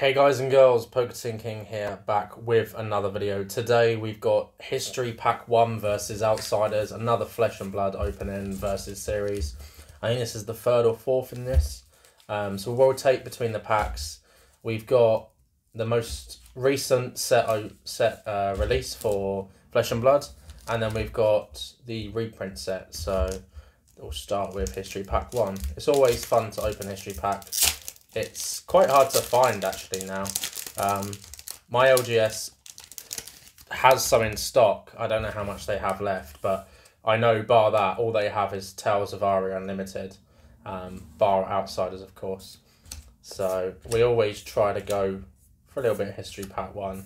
Hey guys and girls, PokeTin King here, back with another video. Today we've got History Pack 1 versus Outsiders, another Flesh and Blood opening versus series. I think this is the third or fourth in this. Um, so we'll rotate between the packs. We've got the most recent set, set uh, release for Flesh and Blood, and then we've got the reprint set. So we'll start with History Pack 1. It's always fun to open History Packs it's quite hard to find actually now. Um, my LGS has some in stock. I don't know how much they have left, but I know bar that, all they have is Tales of Aria Unlimited, um, bar Outsiders, of course. So we always try to go for a little bit of History Pack 1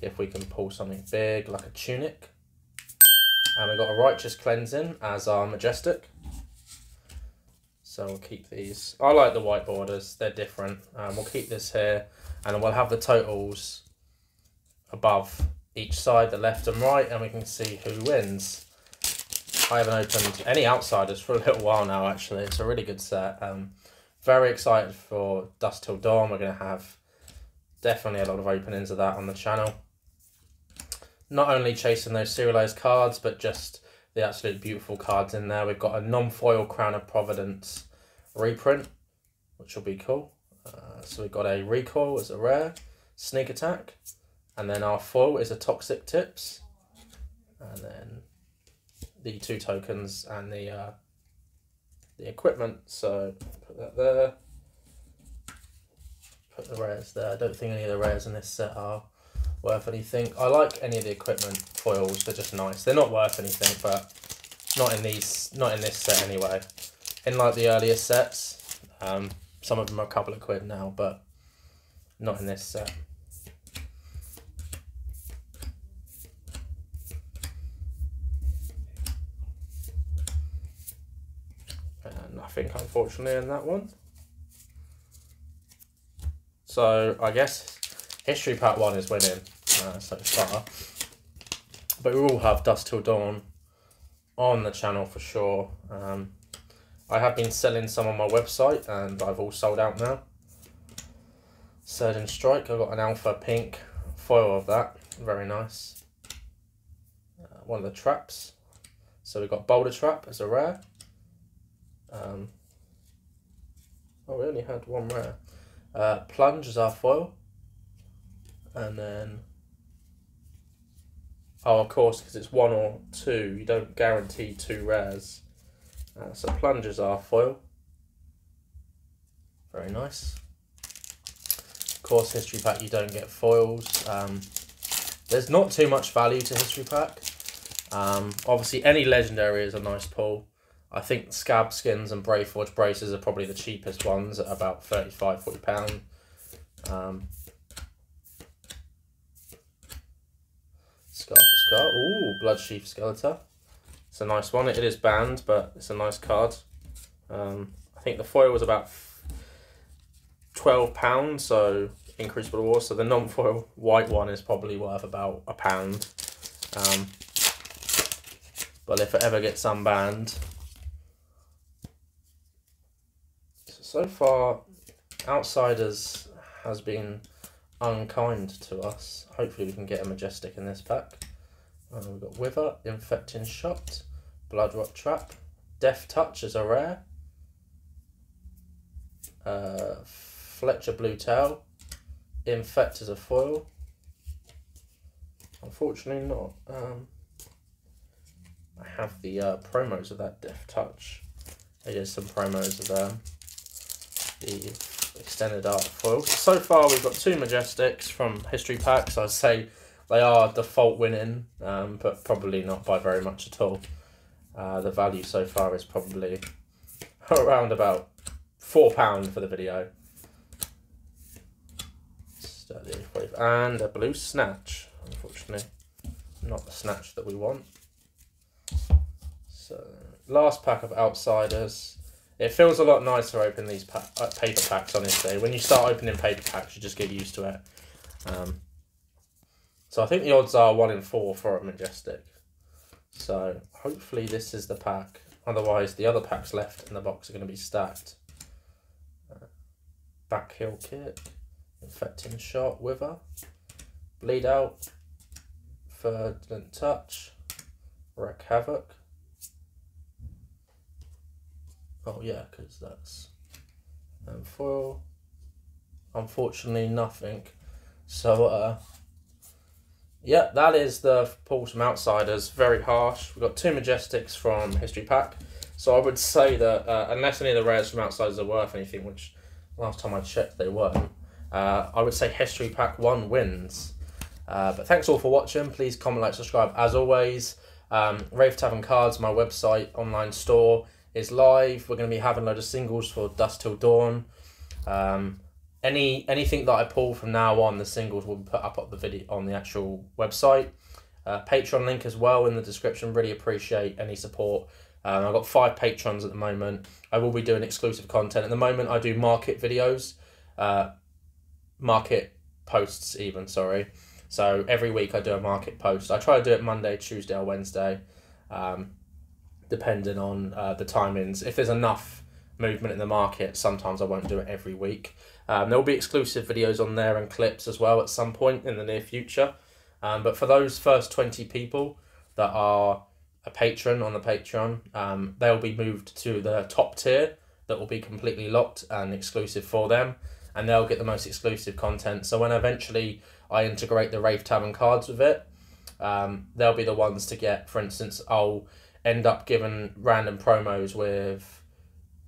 if we can pull something big like a Tunic. And we've got a Righteous Cleansing as our Majestic. So we'll keep these. I like the white borders. They're different. Um, we'll keep this here. And we'll have the totals above each side, the left and right, and we can see who wins. I haven't opened any outsiders for a little while now, actually. It's a really good set. Um, very excited for Dusk Till Dawn. We're going to have definitely a lot of openings of that on the channel. Not only chasing those serialized cards, but just the absolute beautiful cards in there. We've got a non-foil Crown of Providence reprint, which will be cool. Uh, so we've got a recoil as a rare, sneak attack, and then our foil is a toxic tips, and then the two tokens and the uh, the equipment. So put that there. Put the rares there. I don't think any of the rares in this set are worth anything. I like any of the equipment foils. They're just nice. They're not worth anything, but not in these, not in this set anyway. In like the earlier sets, um, some of them are a couple of quid now, but not in this set. And nothing, unfortunately, in that one. So I guess History Pack 1 is winning uh, so far. But we will have Dusk Till Dawn on the channel for sure. Um, I have been selling some on my website and I've all sold out now. Surging Strike, I've got an alpha pink foil of that. Very nice. Uh, one of the traps. So we've got Boulder Trap as a rare. Um, oh, we only had one rare. Uh, Plunge as our foil and then oh of course because it's one or two. You don't guarantee two rares. Uh, so plungers are foil. Very nice. Course history pack you don't get foils. Um, there's not too much value to history pack. Um, obviously any legendary is a nice pull. I think scab skins and Braveforge braces are probably the cheapest ones at about 35 40 pound. Um, Scar for Scar. Ooh, Bloodsheath Skeleta. It's a nice one. It is banned, but it's a nice card. Um, I think the foil was about £12, so increased war. So the non-foil white one is probably worth about a pound. Um, but if it ever gets unbanned... So far, Outsiders has been unkind to us. Hopefully we can get a Majestic in this pack. Uh, we've got Wither, Infecting Shot, Blood Rot Trap, Death Touch as a rare, uh, Fletch a Blue Tail, Infect as a foil. Unfortunately not. Um, I have the uh, promos of that Death Touch. There's some promos of um, the extended art foil. So far we've got two Majestics from History Packs. I'd say they are default winning, um, but probably not by very much at all. Uh, the value so far is probably around about £4 for the video. And a blue snatch, unfortunately. Not the snatch that we want. So, last pack of Outsiders. It feels a lot nicer opening these pa uh, paper packs, honestly. When you start opening paper packs, you just get used to it. Um, so I think the odds are 1 in 4 for a Majestic. So hopefully this is the pack. Otherwise, the other packs left in the box are going to be stacked. Uh, back heel kick. Infecting Shot, Wither, Bleed Out, Verdant Touch, Wreak Havoc. Oh yeah, because that's and foil. Unfortunately, nothing. So uh, yeah, that is the pulls from Outsiders. Very harsh. We've got two Majestics from History Pack. So I would say that uh, unless any of the rares from Outsiders are worth anything, which last time I checked they weren't, uh, I would say History Pack 1 wins. Uh, but thanks all for watching. Please comment, like, subscribe. As always, um, Tavern Cards, my website, online store, is live. We're going to be having a load of singles for Dusk Till Dawn. Um, any anything that I pull from now on, the singles will be put up on the video on the actual website. Uh, Patreon link as well in the description. Really appreciate any support. Um, I've got five patrons at the moment. I will be doing exclusive content. At the moment, I do market videos, uh, market posts even. Sorry. So every week I do a market post. I try to do it Monday, Tuesday, or Wednesday, um, depending on uh, the timings. If there's enough movement in the market, sometimes I won't do it every week. Um, there will be exclusive videos on there and clips as well at some point in the near future. Um, but for those first 20 people that are a patron on the Patreon, um, they'll be moved to the top tier that will be completely locked and exclusive for them. And they'll get the most exclusive content. So when eventually I integrate the Rathe Tavern cards with it, um, they'll be the ones to get. For instance, I'll end up giving random promos with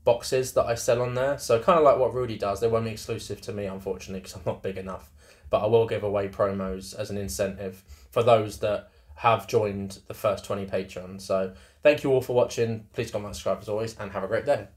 boxes that I sell on there. So kind of like what Rudy does. They won't be exclusive to me, unfortunately, because I'm not big enough. But I will give away promos as an incentive for those that have joined the first 20 patrons. So thank you all for watching. Please comment, subscribe as always, and have a great day.